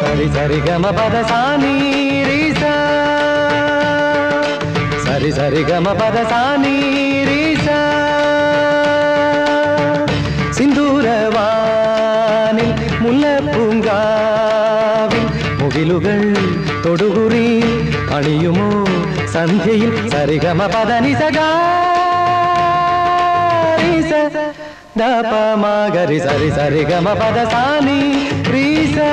சரி சரி கம பதசானி ரீசா. சரி சரி கம பதசானி ரீசா. சிந்தூரவானில் முல்ல பூங்காவில் முகிலுகள் தொடுகுறி அணியுமோ சந்தியில் சரிகம பதனிசகா దప మా గరి సరి సరి గమ పద సాని రీసా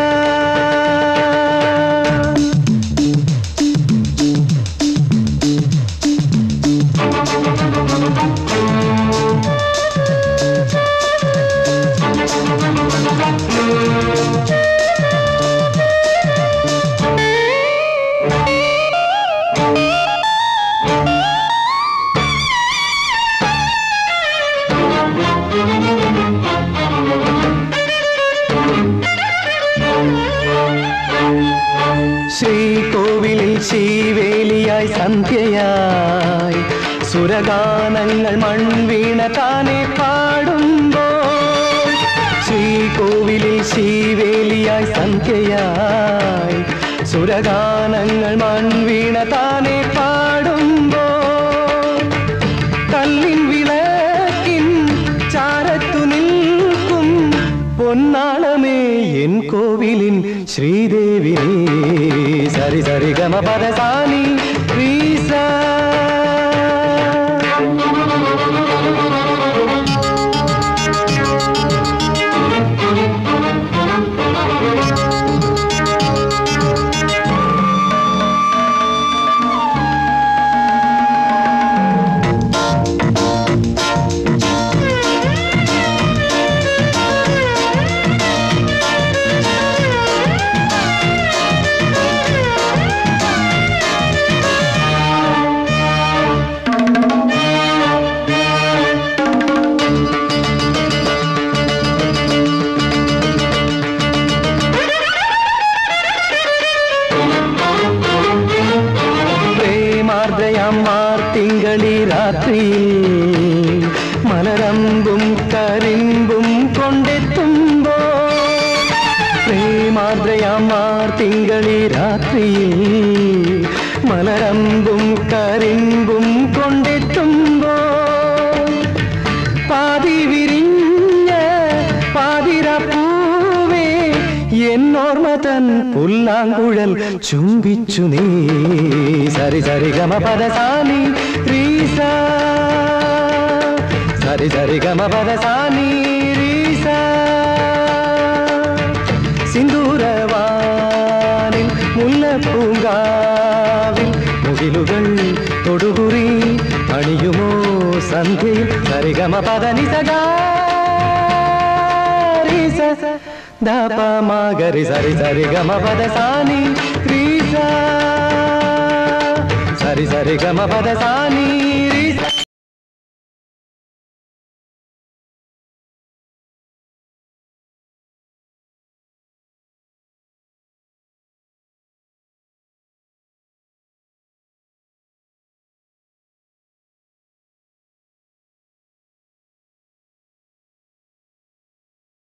ശ്രീകോവിലിൽ ശീവേലിയായി സന്ധ്യയായി. സുരഗാനങ്ങൾ മൺവീണ താനെ പാടുമ്പോൾ ശ്രീകോവിലിൽ ശീവേലിയായി സന്ധ്യയായി. സുരഗാനങ്ങൾ മൺവീണ താനെ பொன்னாளமே என் கோவிலின் ஸ்ரீதேவி சரி சரி கமபதசானி രാത്രിയിൽ മലരമ്പും കരിമ്പും കൊണ്ടെത്തുമ്പോ പ്രേമാർദ്രയാം മാർത്തിങ്കളി രാത്രിയിൽ മലരമ്പും കരിമ്പും കൊണ്ടെത്തുമ്പോ പാതി വിരിഞ്ഞ പാതിരപ്പൂവേ എന്നോർമ്മ തൻ പുല്ലാങ്കുഴൽ ചുംബിച്ചു നീ സരി സരി ഗമ പദസാനി റീസ സരി സരി ഗമ പദസാനി റീസ സിന്ദൂരവാനിൽ മുല്ലപ്പൂങ്കാവിൽ മുകിലുകൾ തൊടുകുറി അണിയുമോ സന്ധ്യയിൽ സരിഗമ പദനി സഗാരി ദാപ മാഗരി സരി സരി ഗമ പദ സാനി ക്രീസ സരി സരി ഗമ പദ സാനി